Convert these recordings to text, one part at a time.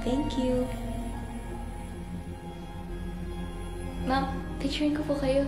Thank you. Ma'am, picturing ko po kayo.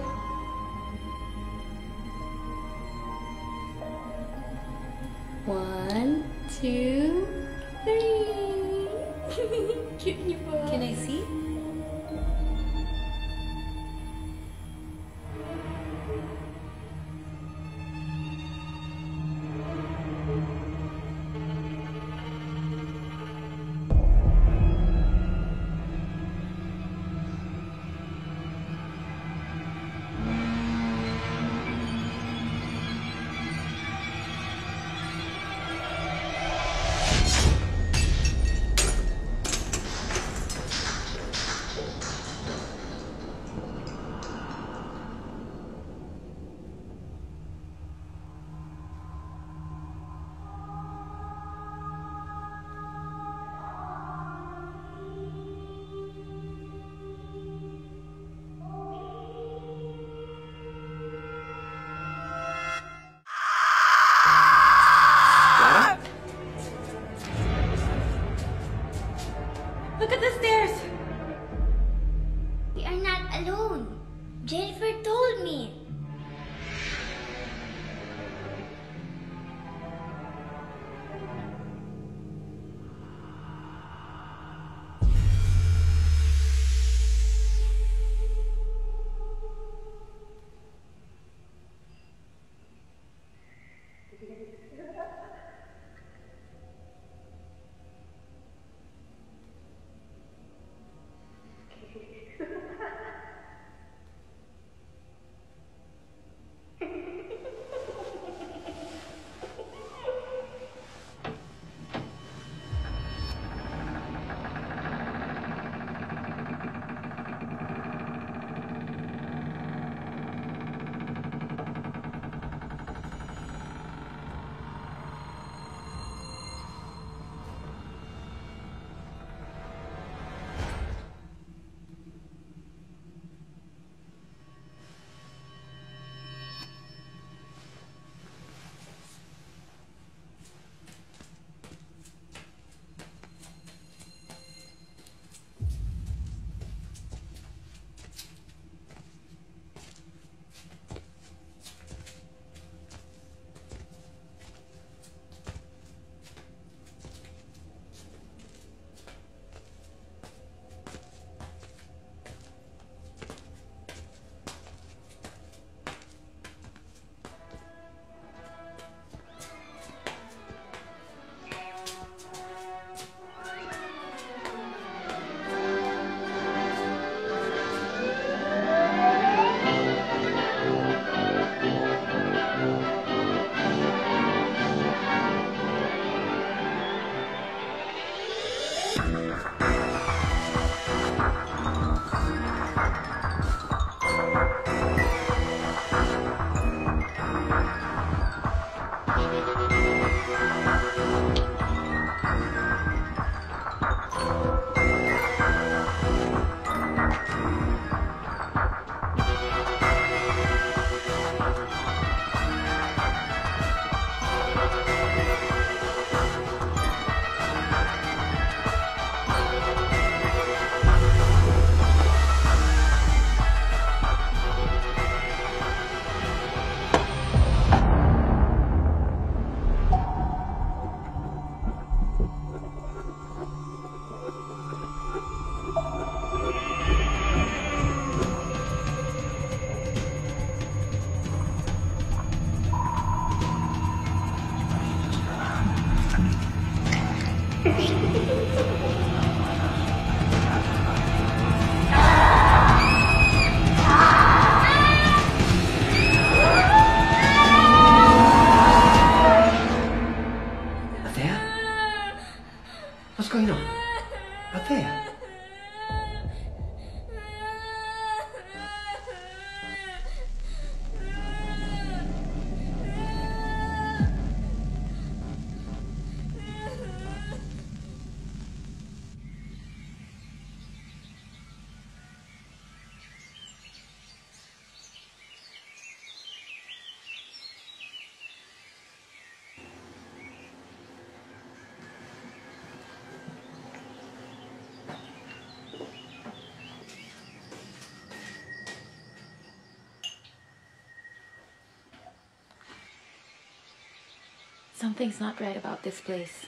Something's not right about this place.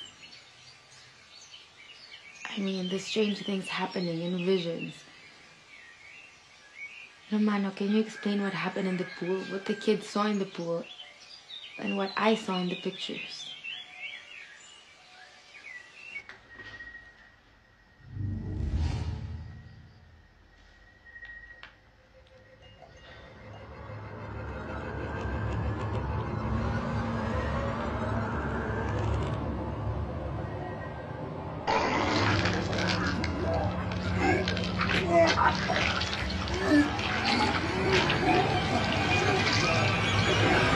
I mean, the strange things happening in visions. Romano, can you explain what happened in the pool, what the kids saw in the pool, and what I saw in the pictures? Thank you.